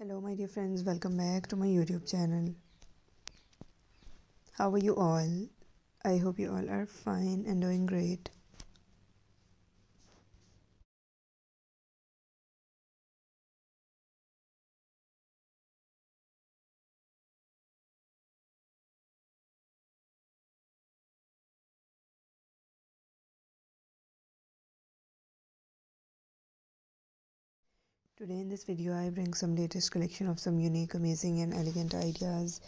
Hello, my dear friends, welcome back to my YouTube channel. How are you all? I hope you all are fine and doing great. Today in this video I bring some latest collection of some unique, amazing and elegant ideas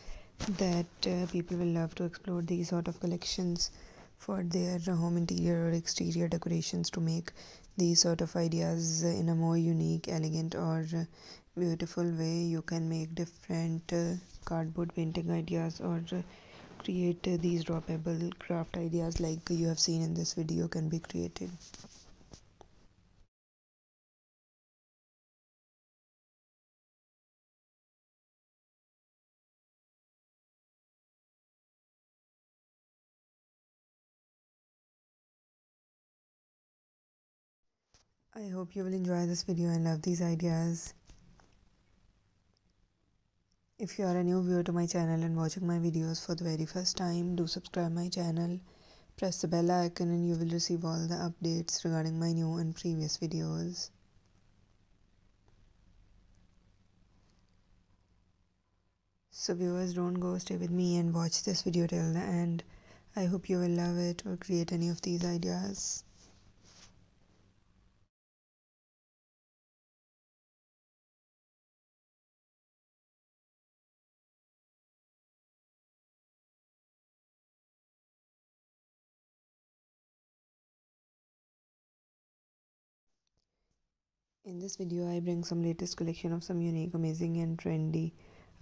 that uh, people will love to explore these sort of collections for their home interior or exterior decorations to make these sort of ideas in a more unique, elegant or beautiful way. You can make different uh, cardboard painting ideas or uh, create these droppable craft ideas like you have seen in this video can be created. I hope you will enjoy this video and love these ideas. If you are a new viewer to my channel and watching my videos for the very first time, do subscribe my channel, press the bell icon and you will receive all the updates regarding my new and previous videos. So viewers don't go stay with me and watch this video till the end. I hope you will love it or create any of these ideas. In this video, I bring some latest collection of some unique, amazing and trendy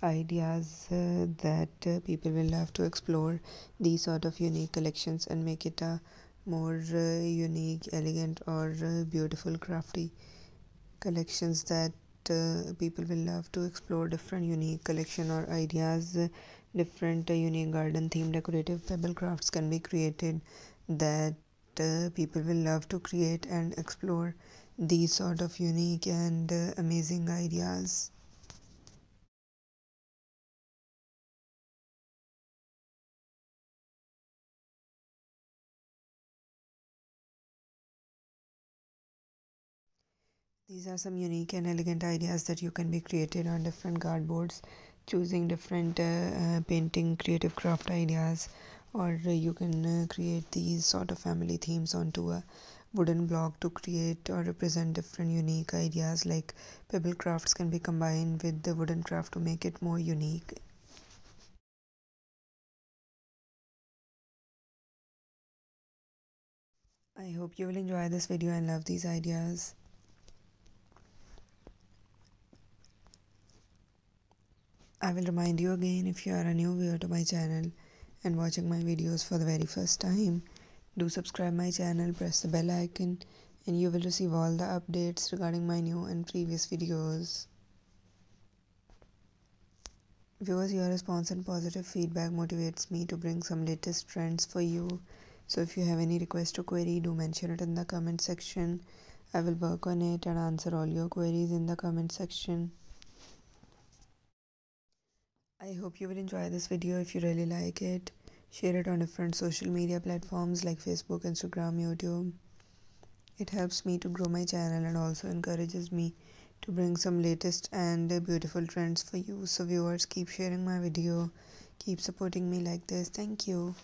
ideas uh, that uh, people will love to explore these sort of unique collections and make it a more uh, unique, elegant or uh, beautiful crafty collections that uh, people will love to explore different unique collection or ideas different uh, unique garden theme decorative pebble crafts can be created that people will love to create and explore these sort of unique and uh, amazing ideas. These are some unique and elegant ideas that you can be created on different cardboards, choosing different uh, uh, painting creative craft ideas, or you can uh, create these sort of family themes onto a wooden block to create or represent different unique ideas like pebble crafts can be combined with the wooden craft to make it more unique I hope you will enjoy this video and love these ideas. I will remind you again if you are a new viewer to my channel and watching my videos for the very first time do subscribe my channel, press the bell icon and you will receive all the updates regarding my new and previous videos. Viewers, your response and positive feedback motivates me to bring some latest trends for you. So if you have any request or query, do mention it in the comment section. I will work on it and answer all your queries in the comment section. I hope you will enjoy this video if you really like it share it on different social media platforms like Facebook, Instagram, YouTube. It helps me to grow my channel and also encourages me to bring some latest and beautiful trends for you. So viewers, keep sharing my video, keep supporting me like this. Thank you.